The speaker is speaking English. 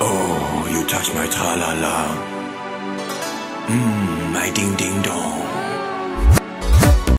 Oh, you touch my tra-la-la. Mmm, my ding-ding-dong.